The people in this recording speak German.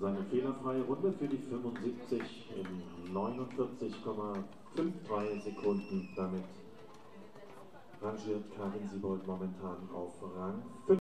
seine fehlerfreie Runde für die 75 in 49,53 Sekunden. Damit rangiert Karin Siebold momentan auf Rang 5.